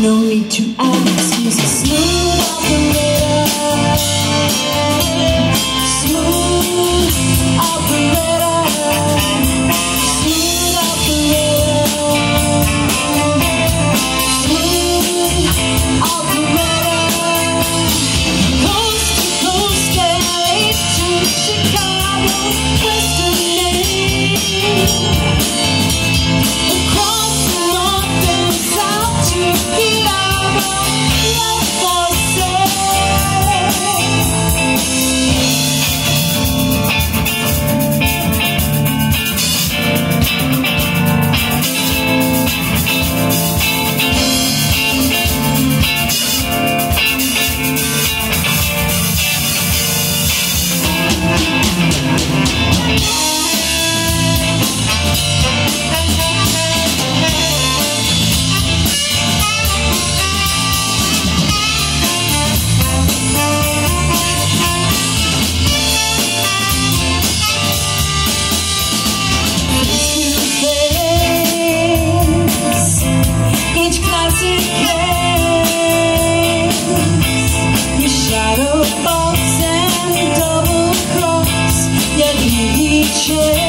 No need to add excuses. Smooth operator. Smooth operator. Smooth operator. Smooth operator. Coast to coast, LA to Chicago. You